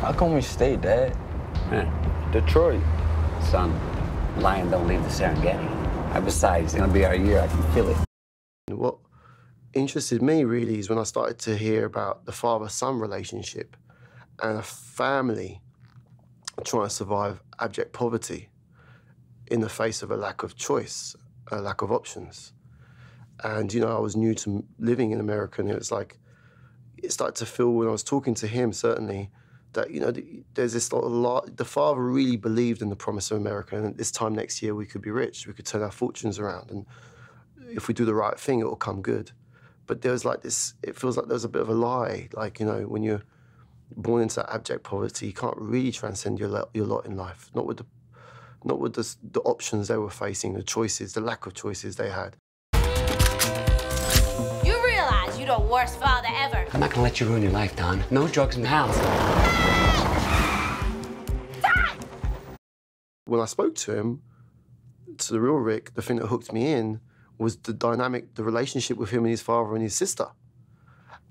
How come we stayed, Dad? Yeah. Detroit. Son, lion don't leave the Serengeti. And besides, it's gonna be our year. I can feel it. What interested me really is when I started to hear about the father-son relationship and a family trying to survive abject poverty in the face of a lack of choice, a lack of options. And, you know, I was new to living in America, and it was like, it started to feel when I was talking to him, certainly, that, you know, there's this lot, the father really believed in the promise of America, and this time next year we could be rich, we could turn our fortunes around, and if we do the right thing, it will come good. But there's like this, it feels like there's a bit of a lie, like, you know, when you're born into abject poverty, you can't really transcend your lot, your lot in life, not with the not with the, the options they were facing, the choices, the lack of choices they had. Worst father ever. I'm not gonna let you ruin your life, Don. No drugs in the house. Dad! When I spoke to him, to the real Rick, the thing that hooked me in was the dynamic, the relationship with him and his father and his sister.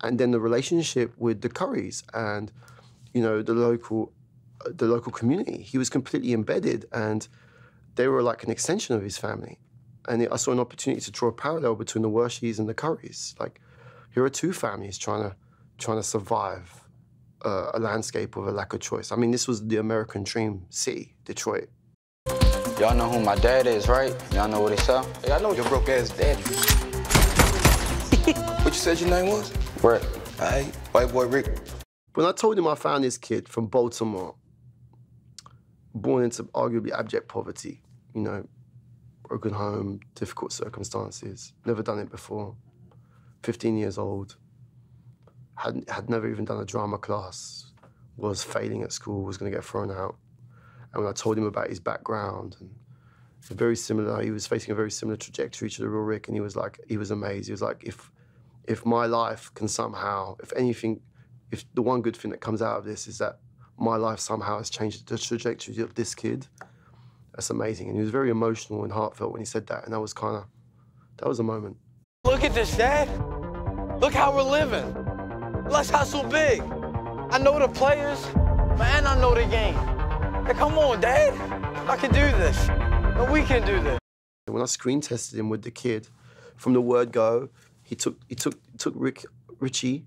And then the relationship with the Currys and, you know, the local the local community. He was completely embedded, and they were like an extension of his family. And I saw an opportunity to draw a parallel between the Wershes and the Currys. Like, here are two families trying to trying to survive uh, a landscape of a lack of choice. I mean, this was the American dream city, Detroit. Y'all know who my dad is, right? Y'all know what he sell? Hey, I know your broke ass daddy. what you said your name was? Rick. All right, white boy Rick. When I told him I found this kid from Baltimore, born into arguably abject poverty, you know, broken home, difficult circumstances, never done it before, 15 years old, had, had never even done a drama class, was failing at school, was going to get thrown out. And when I told him about his background, and very similar, he was facing a very similar trajectory to the real Rick, and he was like, he was amazed. He was like, if, if my life can somehow, if anything, if the one good thing that comes out of this is that my life somehow has changed the trajectory of this kid. That's amazing. And he was very emotional and heartfelt when he said that. And that was kind of, that was a moment. Look at this, Dad. Look how we're living. Let's hustle big. I know the players, man, I know the game. Hey, come on, Dad. I can do this. We can do this. When I screen tested him with the kid, from the word go, he took he took took Rick Richie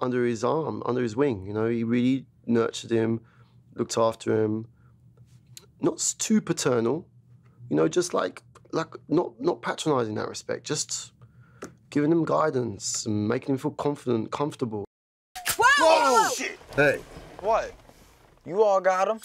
under his arm, under his wing. You know, he really nurtured him, looked after him. Not too paternal, you know, just like like not not patronizing that respect, just giving him guidance and making him feel confident, comfortable. Whoa! Whoa! Shit! Hey. What? You all got him?